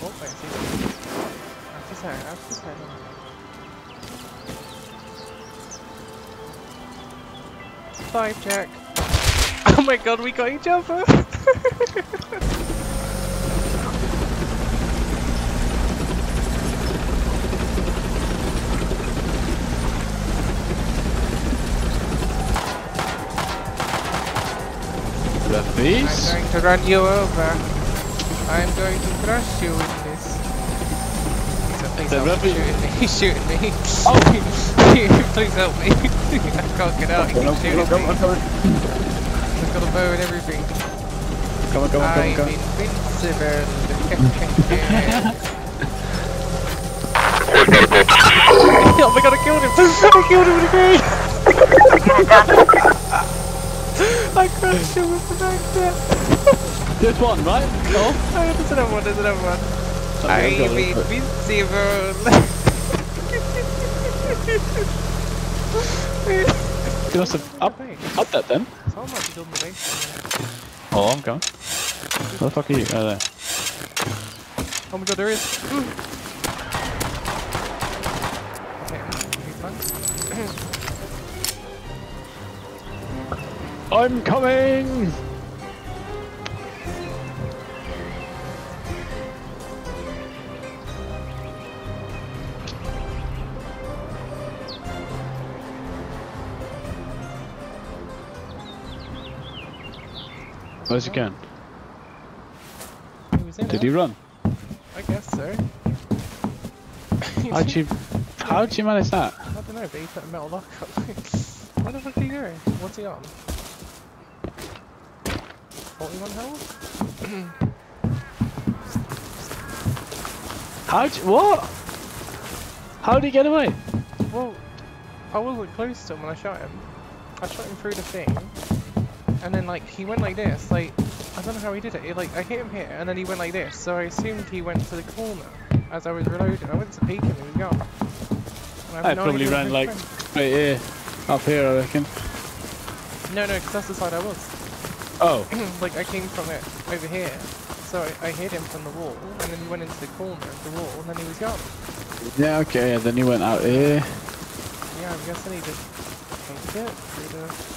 Oh, wait, see. Hair, that's his hair. Bye, Jack. Oh my god, we got each other! The beast? I'm going to run you over. I'm going to crush you with this. So please help me. rubber- He's shooting me. He's Oh. shooting me. please help me. I can't get out. He Come on, keeps shooting come on, me. come on, I've got a bow and everything. come on, come on, come on, I'm come on. invincible. oh my god, I killed him! I killed him again! I crushed him with the magnet! There's one, right? No? Oh, there's another one, there's another one. Okay, I'm okay, okay. invincible! You must have up, up that then. Someone might be the base. Oh, I'm coming. Where the fuck are you? Oh, there. Oh my god, there is! Ooh. Okay, he's fine. I'm coming! Where's you can. Did he run? I guess so. How'd you, how'd you manage that? I don't know, but he put a metal lock up. Where the fuck are you going? What's he on? 41 health? How'd you, what? How'd he get away? Well, I wasn't close to him when I shot him. I shot him through the thing, and then like he went like this. Like I don't know how he did it. it. Like I hit him here, and then he went like this. So I assumed he went to the corner as I was reloading. I went to peek him, and he was gone. Have I probably ran like right here, up here I reckon. No, no, because that's the side I was. Oh, like I came from it over here. So I, I hit him from the wall, and then he went into the corner of the wall, and then he was gone. yeah, okay, and then he went out here. Yeah, I'm guessing he just changed it.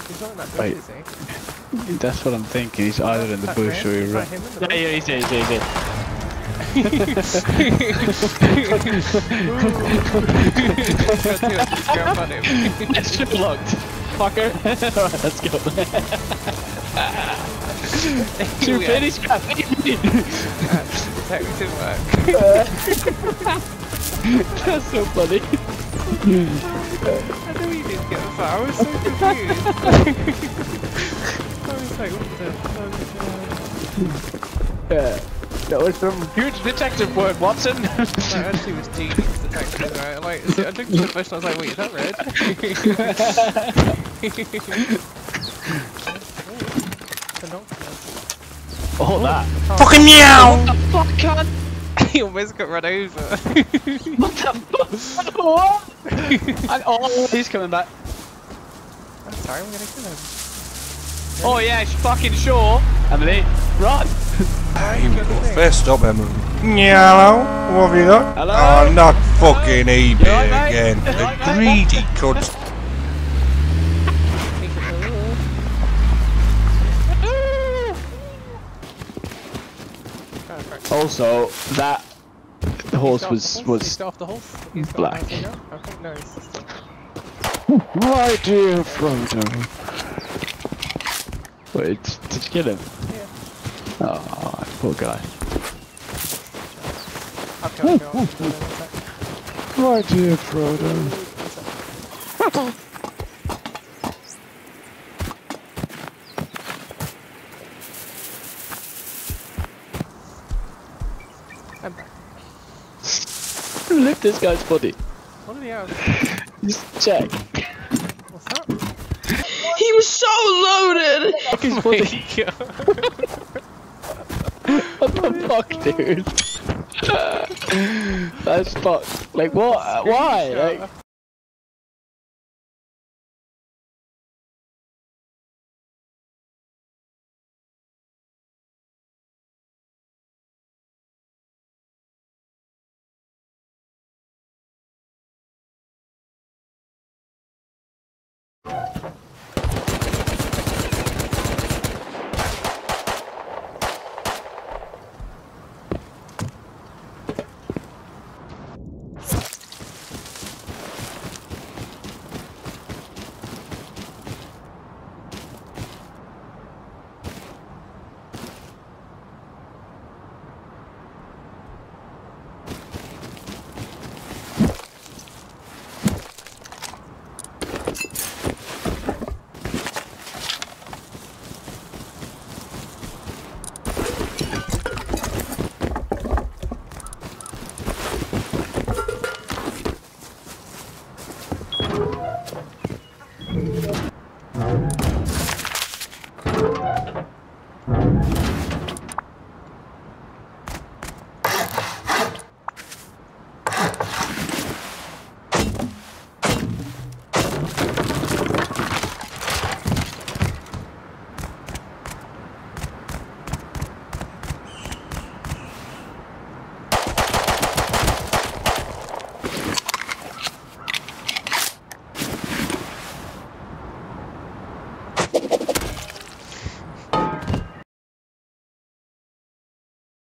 He's not in that bush, Wait. is he? That's what I'm thinking, he's either in the That bush him? or he Is ran. that him in the bush? Yeah, yeah, he's here, he's here, he's here. It's just locked. Fucker. Alright, let's go. Should we finish that? Detective work. That's so funny. I know you didn't. I was so confused. I was like, what the fuck? Yeah. That was some huge detective work, Watson. That actually was genius detective, right? Like, I looked at the bush and I was like, wait, is that red? Binoculars. All that. Fucking meow! What the fuck, cunt? He almost got run over. What the fuck? What? and, oh, he's coming back. I'm sorry, I'm gonna kill him. Oh yeah, he's fucking sure. Emily, run. Here we go. First up, Emily. Hello, what have you got? Hello? Oh, not fucking eBay You alright, mate? again. You The alright, mate? greedy cunts. Also, that horse was was the horse. Black. a knife to go. I think no, he's just right dear Frodo. Wait, did you kill him? Yeah. Oh, poor guy. I'll kill him. I'll kill him. Right dear Frodo. I'm back. Lift this guy's body. What do we have? Just check. What's that? He was so loaded! Oh fuck his Oh body. What the fuck, dude? That's fucked. Like what? Why? Like,